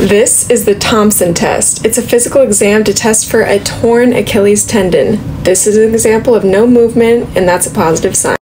This is the Thompson test. It's a physical exam to test for a torn Achilles tendon. This is an example of no movement, and that's a positive sign.